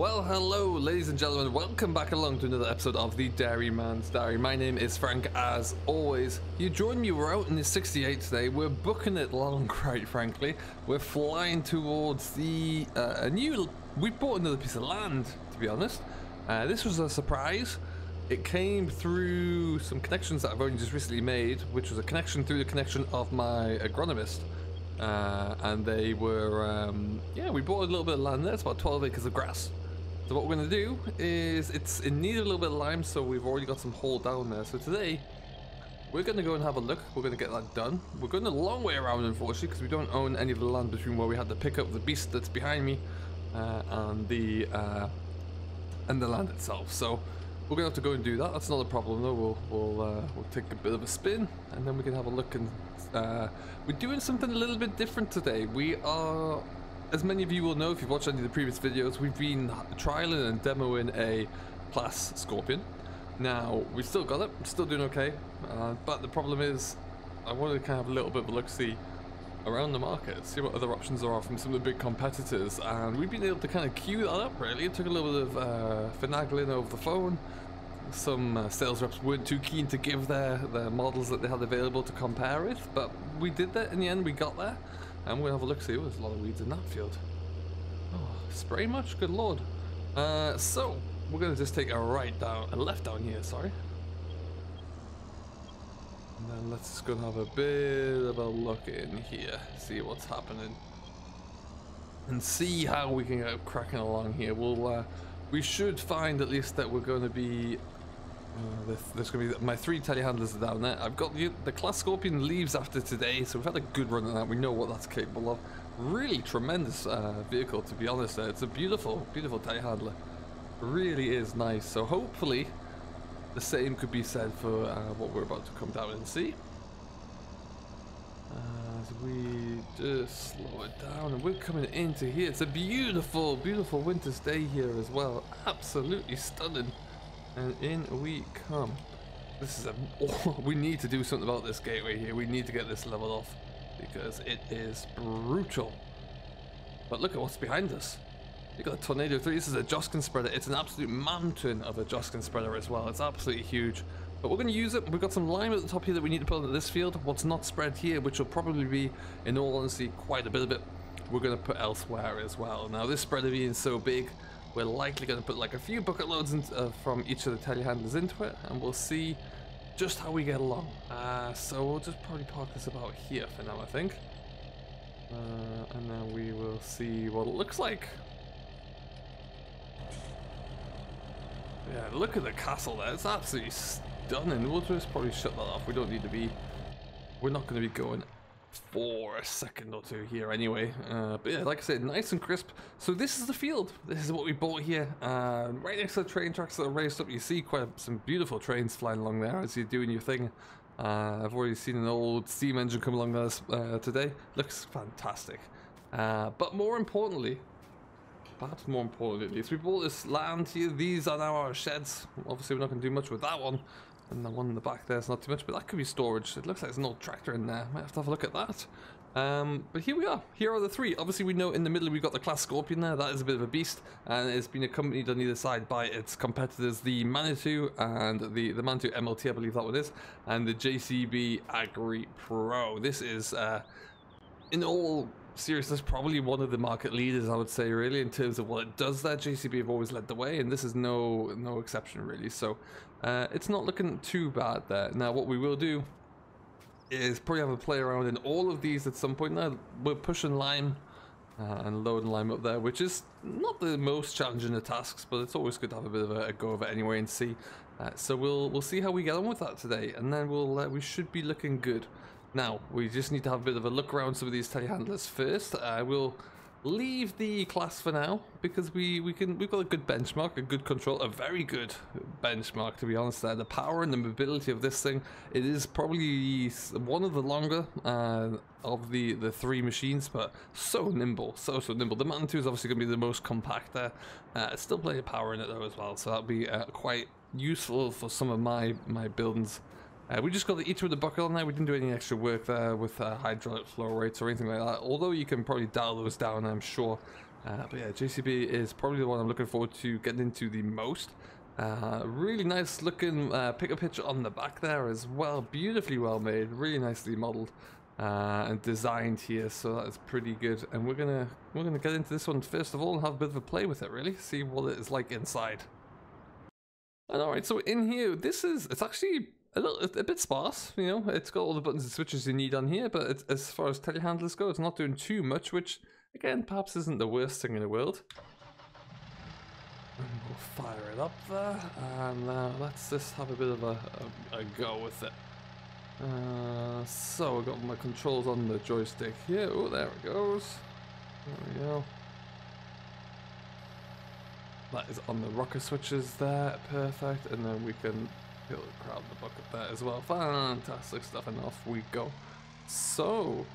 Well, hello, ladies and gentlemen. Welcome back along to another episode of the Dairyman's Diary. My name is Frank, as always. You joined me. We're out in the 68 today. We're booking it long, quite frankly. We're flying towards the uh, a new. We bought another piece of land, to be honest. Uh, this was a surprise. It came through some connections that I've only just recently made, which was a connection through the connection of my agronomist. Uh, and they were, um, yeah, we bought a little bit of land there. It's about 12 acres of grass. So what we're going to do is, it's in need of a little bit of lime, so we've already got some hole down there. So today, we're to go and have a look. We're to get that done. We're going a long way around, unfortunately, because we don't own any of the land between where we had to pick up the beast that's behind me uh, and the uh, and the land itself. So we're going to have to go and do that. That's not a problem, though. We'll we'll uh, we'll take a bit of a spin, and then we can have a look. And uh, we're doing something a little bit different today. We are as many of you will know if you've watched any of the previous videos, we've been trialing and demoing a Claas Scorpion. Now, we've still got it, still doing okay, uh, but the problem is I wanted to kind of have a little bit of a look-see around the market, see what other options there are from some of the big competitors, and we've been able to kind of queue that up really. It took a little bit of uh, finagling over the phone. Some uh, sales reps weren't too keen to give their, their models that they had available to compare with, but we did that in the end, we got there. And gonna have a look see. Oh, there's a lot of weeds in that field. Oh, spray much? Good lord. Uh, so we're gonna just take a right down, a left down here. Sorry. And then let's just go and have a bit of a look in here, see what's happening, and see how we can get cracking along here. We'll, uh, we should find at least that we're going to be uh, there's, going to be my three telehandlers are down there. I've got the, the Claas Scorpion leaves after today, so we've had a good run on that. We know what that's capable of. Really tremendous uh, vehicle, to be honest. Uh, it's a beautiful, beautiful telehandler. Really is nice. So hopefully the same could be said for uh, what we're about to come down and see. As we just slow it down and we're coming into here. It's a beautiful, beautiful winter's day here as well. Absolutely stunning. And in we come. This is a... Oh, we need to do something about this gateway here. We need to get this leveled off. Because it is brutal. But look at what's behind us. You got a Tornado 3. This is a Joskin spreader. It's an absolute mountain of a Joskin spreader as well. It's absolutely huge. But we're going to use it. We've got some lime at the top here that we need to put into this field. What's not spread here, which will probably be, in all honesty, quite a bit of it, we're going to put elsewhere as well. Now, this spreader being so big, we're likely going to put like a few bucket loads in, uh, from each of the telehandlers into it, and we'll see just how we get along. Uh, so we'll just probably park this about here for now, I think. Uh, and then we will see what it looks like. Yeah, look at the castle there. It's absolutely stunning. We'll just probably shut that off. We don't need to be... We're not going to be going for a second or two here anyway. Uh, but yeah, like I said, nice and crisp. So this is the field. This is what we bought here. Uh, right next to the train tracks that are raised up, you see quite some beautiful trains flying along there as you're doing your thing. Uh, I've already seen an old steam engine come along there uh, today. Looks fantastic. Uh, but more importantly, perhaps more importantly at least, we bought this land here. These are now our sheds. Obviously, we're not going to do much with that one. And the one in the back there's not too much, but that could be storage. It looks like there's an old tractor in there. Might have to have a look at that. Um, but here we are. Here are the three. Obviously, we know in the middle we've got the Claas Scorpion there. That is a bit of a beast, and it's been accompanied on either side by its competitors, the Manitou and the the Manitou MLT, I believe that one is, and the JCB Agri Pro. This is, uh, in all seriousness, probably one of the market leaders, I would say, really, in terms of what it does there. JCB have always led the way, and this is no no exception, really. So uh, it's not looking too bad there. Now, what we will do is probably have a play around in all of these at some point. Now, we're pushing lime uh, and loading lime up there, which is not the most challenging of tasks, but it's always good to have a bit of a, a go of it anyway and see. Uh, so we'll we'll see how we get on with that today, and then we'll uh, we should be looking good. Now, we just need to have a bit of a look around some of these telehandlers first. I will leave the Claas for now because we, we can we've got a good benchmark, a good control, a very good benchmark to be honest there. The power and the mobility of this thing, it is probably one of the longer uh, of the, the three machines, but so nimble, so, so nimble. The Manitou is obviously going to be the most compact there. Uh, still plenty of power in it though as well, so that'll be uh, quite useful for some of my, my buildings uh, we just got the each with the bucket on there. We didn't do any extra work there with uh, hydraulic flow rates or anything like that. Although you can probably dial those down, I'm sure. Uh, but yeah, JCB is probably the one I'm looking forward to getting into the most. Uh, really nice looking uh, pickup hitch on the back there as well. Beautifully well made, really nicely modeled uh, and designed here. So that is pretty good. And we're gonna we're gonna get into this one first of all and have a bit of a play with it. Really, see what it is like inside. And all right, so in here, this is it's actually a little a bit sparse. You know, it's got all the buttons and switches you need on here, but as far as telehandlers go, it's not doing too much, which again perhaps isn't the worst thing in the world. And we'll fire it up there, and uh, let's just have a bit of a, a, a go with it. Uh, so I've got my controls on the joystick here. Oh, there it goes. There we go. That is on the rocker switches there, perfect. And then we can fill the crowd the bucket there as well. Fantastic stuff, and off we go. So,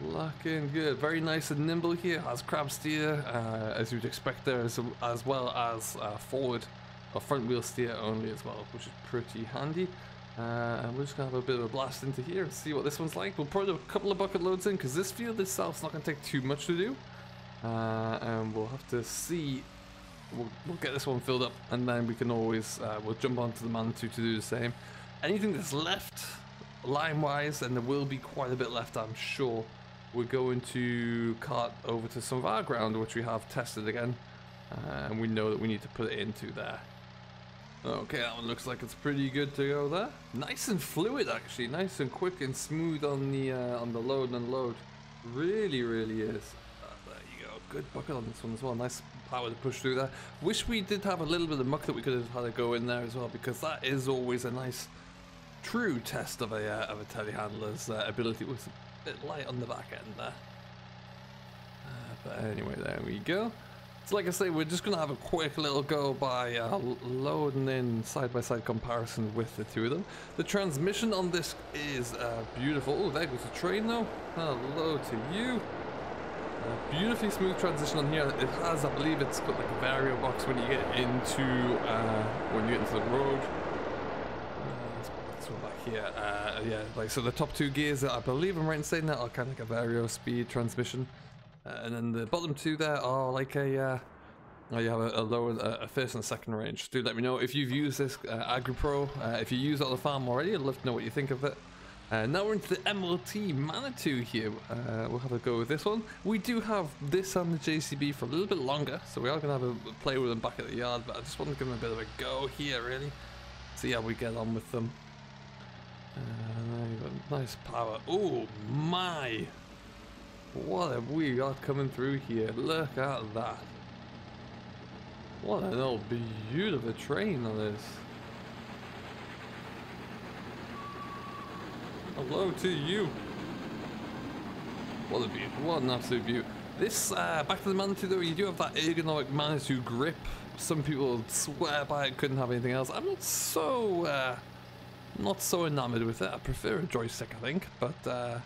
looking good. Very nice and nimble here. Has crab steer, uh, as you'd expect there, as, as well as uh, forward or front wheel steer only as well, which is pretty handy. Uh, and we're just to have a bit of a blast into here and see what this one's like. We'll put a couple of bucket loads in because this field itself is not to take too much to do. Uh, and we'll have to see. We'll, we'll, get this one filled up and then we can always, uh, we'll jump onto the Manitou to do the same. Anything that's left line-wise, and there will be quite a bit left I'm sure, we're going to cart over to some of our ground which we have tested again. Uh, and we know that we need to put it into there. Okay, that one looks like it's pretty good to go there. Nice and fluid, actually. Nice and quick and smooth on the uh, on the load and unload. Really, really is. Uh, there you go. Good bucket on this one as well. Nice power to push through there. Wish we did have a little bit of muck that we could have had to go in there as well, because that is always a nice, true test of a uh, of a telehandler's uh, ability. It was a bit light on the back end there. Uh, but anyway, there we go. So like I say, we're just going to have a quick little go by uh, loading in side-by-side -side comparison with the two of them. The transmission on this is uh, beautiful. Oh, there goes the train though. Hello to you. Beautifully smooth transition on here. It has, I believe it's got like a vario box when you get into uh, when you get into the road. Uh, back here. Uh, yeah, like so the top two gears, I believe I'm right in saying that, are kind of like a vario speed transmission. Uh, and then the bottom two there are like a, uh, you have a, a lower, a first and second range. Do let me know if you've used this uh, AgriPro. Uh, if you use it on the farm already, I'd love to know what you think of it. Uh, now we're into the MLT Manitou here. Uh, we'll have a go with this one. We do have this on the JCB for a little bit longer, so we are going to have a play with them back at the yard, but I just want to give them a bit of a go here, really. See how we get on with them. Uh, nice power. Oh my! What have we got coming through here? Look at that. What an old beautiful train on this. Hello to you. What a beaut. What an absolute beaut. This, uh, back to the Manitou though, you do have that ergonomic Manitou grip. Some people swear by it, couldn't have anything else. I'm not so, uh, not so enamored with it. I prefer a joystick, I think, but, uh,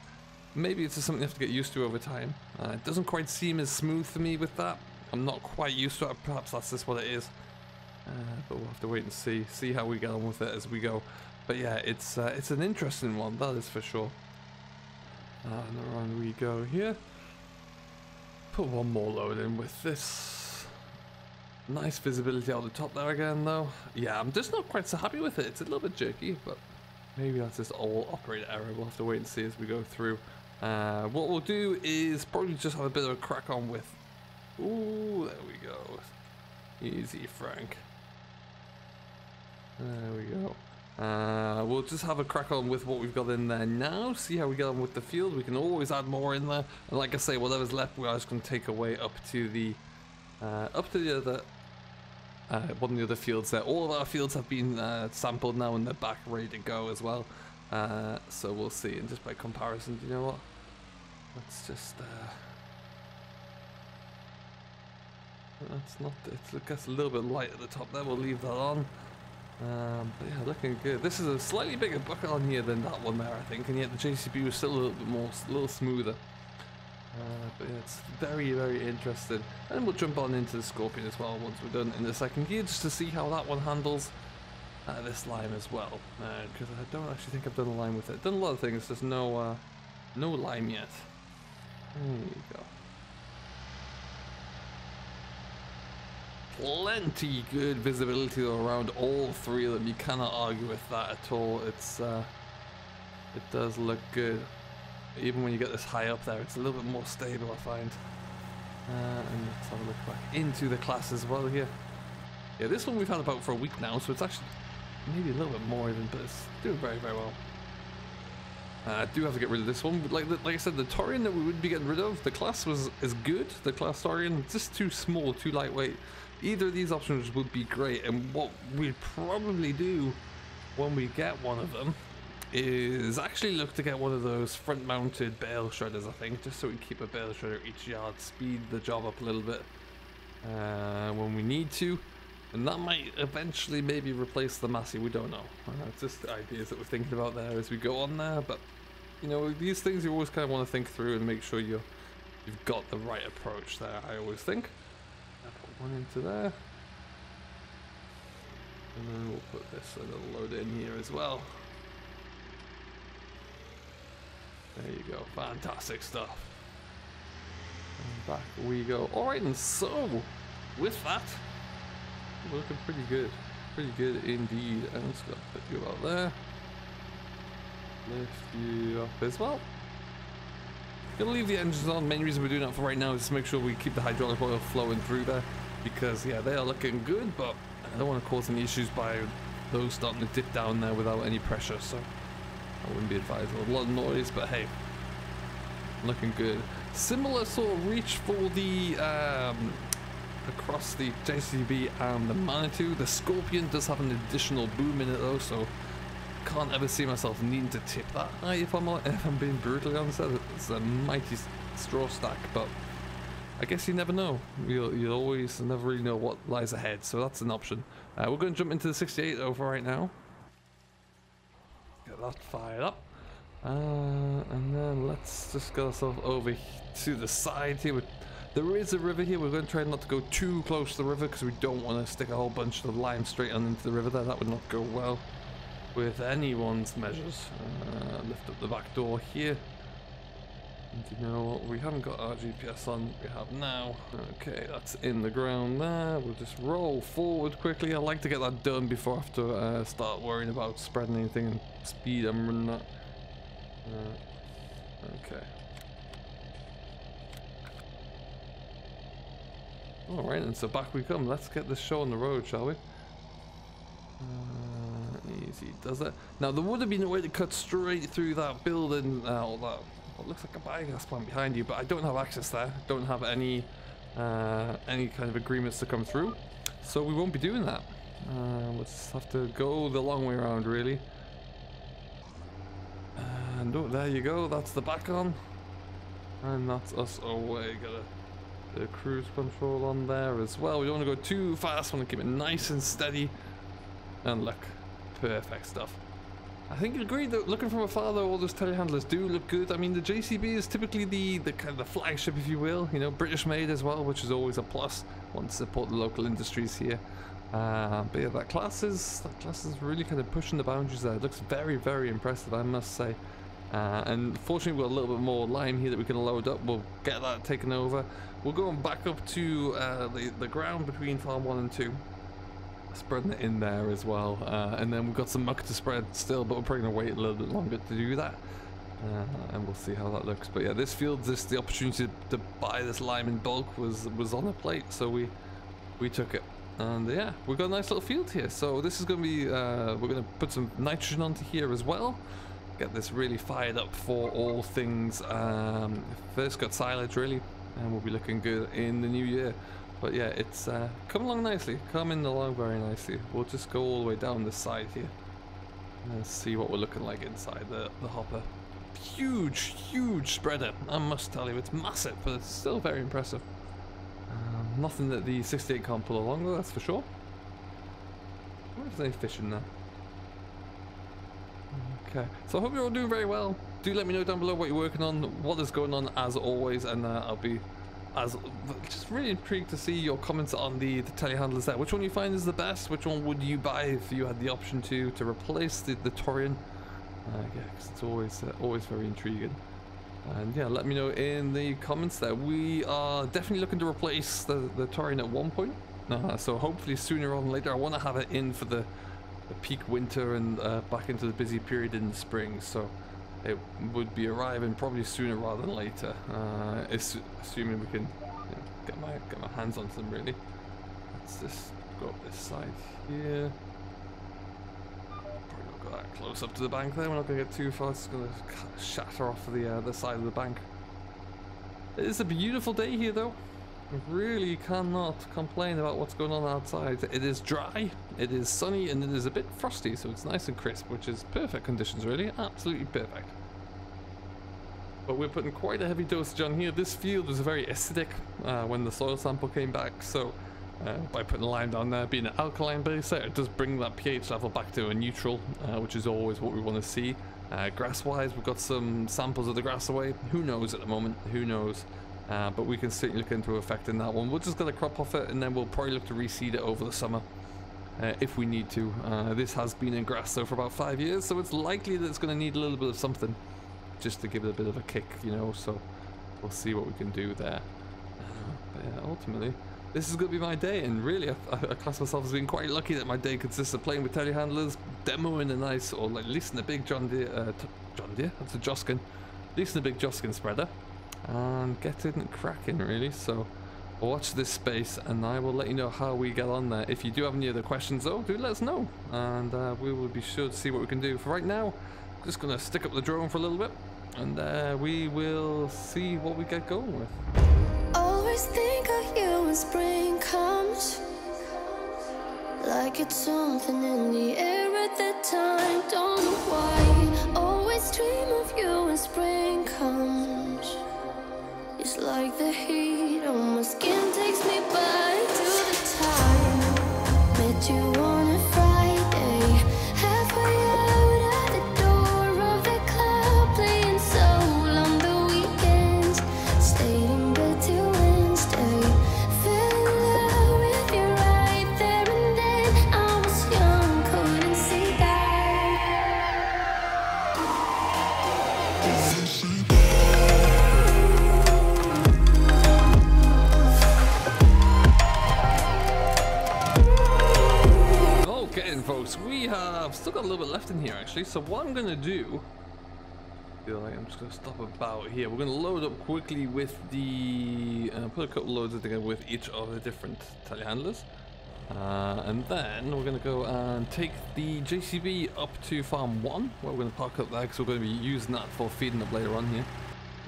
maybe it's just something you have to get used to over time. Uh, it doesn't quite seem as smooth for me with that. I'm not quite used to it. Perhaps that's just what it is. Uh, but we'll have to wait and see see how we get on with it as we go. But yeah, it's uh, it's an interesting one, that is for sure. and around we go here. Put one more load in with this. Nice visibility out the top there again, though. Yeah, I'm just not quite so happy with it. It's a little bit jerky, but maybe that's just all operator error. We'll have to wait and see as we go through. Uh, what we'll do is probably just have a bit of a crack on with... Ooh, there we go. Easy, Frank. There we go. Uh, we'll just have a crack on with what we've got in there now, see how we get on with the field. We can always add more in there. And like I say, whatever's left, we're just going to take away up to the uh, up to the other uh, one of the other fields there. All of our fields have been uh, sampled now and they're back ready to go as well. Uh, so we'll see. And just by comparison, do you know what? Let's just. Uh, that's not. It gets a little bit light at the top there. We'll leave that on. Um, but yeah, looking good. This is a slightly bigger bucket on here than that one there, I think, and yet the JCB was still a little bit more, a little smoother. Uh, but yeah, it's very, very interesting. And we'll jump on into the Scorpion as well once we're done in the second gear, just to see how that one handles uh, this lime as well. Because uh, I don't actually think I've done a lime with it. Done a lot of things, there's no, uh, no lime yet. There you go. Plenty good visibility around all three of them. You cannot argue with that at all. It's uh, it does look good. Even when you get this high up there, it's a little bit more stable, I find. Uh, and let's have a look back into the Claas as well here. Yeah, this one we've had about for a week now, so it's actually maybe a little bit more even, but it's doing very, very well. Uh, I do have to get rid of this one. But like like I said, the Torion that we would be getting rid of, the Claas was is good. The Claas Torian, just too small, too lightweight. Either of these options would be great, and what we'd probably do when we get one of them is actually look to get one of those front-mounted bale shredders, I think, just so we can keep a bale shredder each yard, speed the job up a little bit uh, when we need to. And that might eventually maybe replace the Massey, we don't know. Uh, it's just ideas that we're thinking about there as we go on there, but you know, these things you always kind of want to think through and make sure you you've got the right approach there, I always think. One into there. And then we'll put this little load in here as well. There you go, fantastic stuff. And back we go. Alright, and so, with that, looking pretty good. Pretty good indeed. And just gonna put you out there. Lift you up as well. Gonna leave the engines on. Main reason we're doing that for right now is to make sure we keep the hydraulic oil flowing through there. Because yeah, they are looking good, but I don't want to cause any issues by those starting to dip down there without any pressure. So I wouldn't be advised. A lot of noise, but hey, looking good. Similar sort of reach for the um, across the JCB and the Manitou. The Scorpion does have an additional boom in it though, so can't ever see myself needing to tip that high if I'm if I'm being brutally honest. It's a mighty straw stack, but I guess you never know. You'll, you'll always never really know what lies ahead, so that's an option. Uh, we're going to jump into the 68 over right now. Get that fired up. Uh, and then let's just get ourselves over to the side here. There is a river here. We're going to try not to go too close to the river because we don't want to stick a whole bunch of lime straight on into the river there. That would not go well with anyone's measures. Uh, lift up the back door here. And you know what? We haven't got our GPS on. We have now. Okay, that's in the ground there. We'll just roll forward quickly. I like to get that done before I have to uh, start worrying about spreading anything and speed I'm running that. Uh, okay. Alright, and so back we come. Let's get this show on the road, shall we? Uh, easy does it. Now, there would have been a way to cut straight through that building, uh, all that what looks like a biogas plant behind you, but I don't have access there. Don't have any uh, any kind of agreements to come through. So we won't be doing that. Uh, we'll just have to go the long way around, really. And oh, there you go. That's the back on. And that's us away. Got a, the cruise control on there as well. We don't want to go too fast. want to keep it nice and steady. And look, perfect stuff. I think you agree that looking from afar though, all those telehandlers do look good. I mean, the JCB is typically the, the kind of the flagship, if you will, you know, British made as well, which is always a plus. Want to support the local industries here. Uh, but yeah, that Claas is that Claas is really kind of pushing the boundaries there. It looks very, very impressive, I must say. Uh, and fortunately, we've got a little bit more lime here that we can load up. We'll get that taken over. We're going back up to uh, the, the ground between farm one and two spreading it in there as well. Uh, and then we've got some muck to spread still, but we're probably going to wait a little bit longer to do that. Uh, and we'll see how that looks. But yeah, this field, this the opportunity to buy this lime in bulk was was on a plate, so we we took it. And yeah, we've got a nice little field here. So this is going to be, uh, we're going to put some nitrogen onto here as well. Get this really fired up for all things. Um, first got silage really, and we'll be looking good in the new year. But yeah, it's uh, coming along nicely, coming along very nicely. We'll just go all the way down this side here. And see what we're looking like inside the, the hopper. Huge, huge spreader, I must tell you. It's massive, but it's still very impressive. Um, nothing that the 68 can't pull along though, that's for sure. Where's any fish in there? Okay, so I hope you're all doing very well. Do let me know down below what you're working on, what is going on as always, and uh, I'll be as just really intrigued to see your comments on the, the telehandlers there. Which one you find is the best? Which one would you buy if you had the option to to replace the, the Torion? Uh, yeah, because it's always uh, always very intriguing. And yeah, let me know in the comments there. We are definitely looking to replace the, the Torion at one point. Uh, so hopefully sooner than later, I want to have it in for the, the peak winter and uh, back into the busy period in the spring. So it would be arriving probably sooner rather than later, uh, assuming we can you know, get my get my hands onto them really. Let's just go up this side here. Probably not go that close up to the bank there. We're not going to get too far. It's going to shatter off the uh, the side of the bank. It is a beautiful day here though. Really cannot complain about what's going on outside. It is dry, it is sunny, and it is a bit frosty, so it's nice and crisp, which is perfect conditions really, absolutely perfect. But we're putting quite a heavy dosage on here. This field was very acidic uh, when the soil sample came back, so uh, by putting lime down there, being an alkaline base it does bring that pH level back to a neutral, uh, which is always what we want to see. Uh, grass-wise, we've got some samples of the grass away. Who knows at the moment? Who knows? Uh, but we can certainly look into affecting that one. We're just going to crop off it and then we'll probably look to reseed it over the summer uh, if we need to. Uh, this has been in grass though for about five years, so it's likely that it's going to need a little bit of something just to give it a bit of a kick, you know, so we'll see what we can do there. Uh, but yeah, ultimately, this is going to be my day, and really, I, I, class myself as being quite lucky that my day consists of playing with telehandlers, demoing a nice, or like leasing a big John Deere, uh, John Deere? That's a Joskin. Leasing a big Joskin spreader and getting cracking really so watch this space and I will let you know how we get on there. If you do have any other questions though do let us know and uh, we will be sure to see what we can do. For right now I'm just gonna stick up the drone for a little bit and uh, we will see what we get going with. Always think of you when spring comes like it's something in the air at that time. Don't know why. Always dream of you when spring comes like the heat on my skin still got a little bit left in here actually. So what I'm gonna do, I feel like I'm just gonna stop about here. We're gonna load up quickly with the, uh, put a couple loads together with each of the different telehandlers. Uh, and then we're going to go and take the JCB up to farm 1, where we're going to park up there because we're going to be using that for feeding up later on here.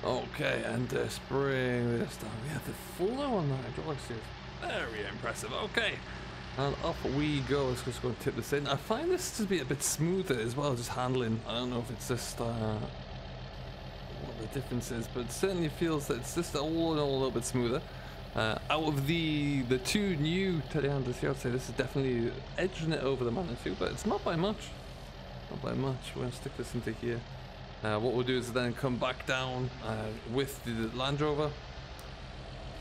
Okay, and uh, spring this down. We have the full on that here. Very impressive. Okay, and off we go. Let's just go and tip this in. I find this to be a bit smoother as well, just handling. I don't know if it's just uh, what the difference is, but it certainly feels that it's just all in all a little bit smoother. Uh, out of the the two new telehandlers here, I'd say this is definitely edging it over the Manitou, but it's not by much. Not by much. We're going to stick this into here. Uh, what we'll do is then come back down uh, with the Land Rover.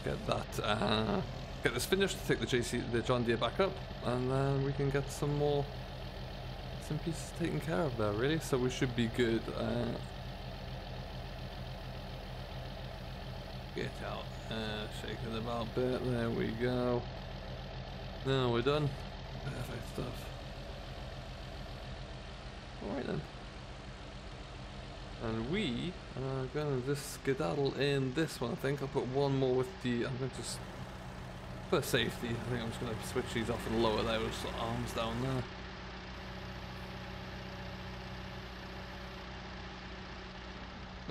Get that uh, get this finished, to take the JC, the John Deere back up, and then we can get some more some pieces taken care of there, really. So we should be good. Uh, get out, uh, shake it about a bit. There we go. Now we're done. Perfect stuff. Alright then. And we are gonna just skedaddle in this one. I think I'll put one more with the. I'm going to just for safety, I think I'm just going to switch these off and lower those arms down there.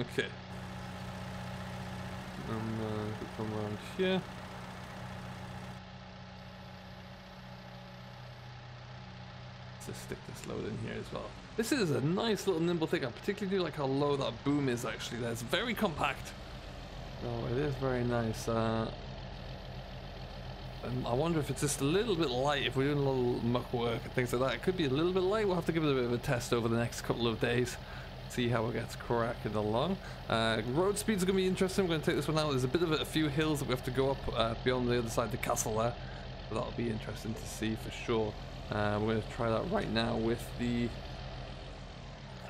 Okay. And uh, come around here. Let's stick this load in here as well. This is a nice little nimble thing. I particularly do like how low that boom is actually. That's very compact. Oh, it is very nice. Uh, I wonder if it's just a little bit light, if we're doing a little muck work and things like that. It could be a little bit light. We'll have to give it a bit of a test over the next couple of days. See how it gets cracking along. Uh, road speeds are going to be interesting. We're going to take this one out. There's a bit of a, a few hills that we have to go up uh, beyond the other side of the castle there. That'll be interesting to see for sure. Uh, we're going to try that right now with the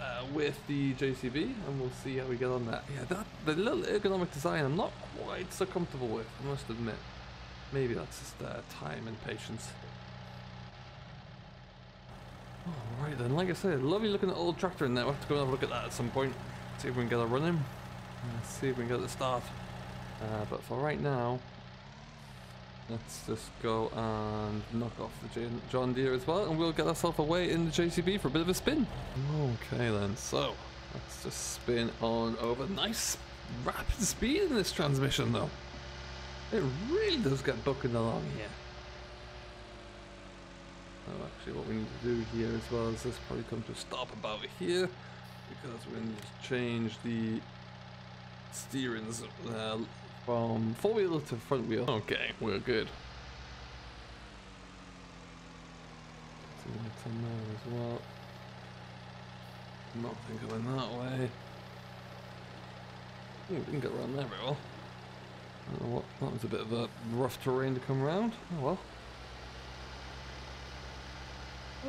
uh, with the JCB and we'll see how we get on that. Yeah, that the little ergonomic design I'm not quite so comfortable with, I must admit. Maybe that's just uh, time and patience. Alright then, like I said, lovely looking old tractor in there. We'll have to go and have a look at that at some point. See if we can get it running. Uh, see if we can get it start. Uh, but for right now, let's just go and knock off the John Deere as well, and we'll get ourselves away in the JCB for a bit of a spin. Okay then, so let's just spin on over. Nice rapid speed in this transmission though. It really does get booking along here. Oh, actually, what we need to do here as well is this probably come to a stop about here because we need to change the steering uh, from four wheel to front wheel. Okay, we're good. Turn there as well. Nothing going that way. Ooh, didn't get around there very well. Uh, what, that was a bit of a rough terrain to come around. Oh well.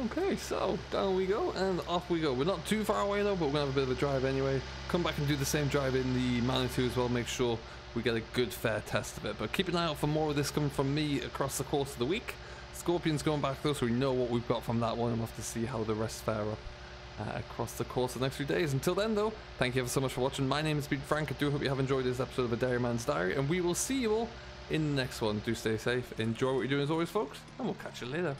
Okay, so down we go and off we go. We're not too far away though, but we're gonna have a bit of a drive anyway. Come back and do the same drive in the Manitou as well. Make sure we get a good fair test of it. But keep an eye out for more of this coming from me across the course of the week. Scorpion's going back though, so we know what we've got from that one. We'll have to see how the rest fare up uh, across the course of the next few days. Until then though, thank you ever so much for watching. My name has been Frank. I do hope you have enjoyed this episode of A Dairyman's Diary, and we will see you all in the next one. Do stay safe, enjoy what you're doing as always, folks, and we'll catch you later.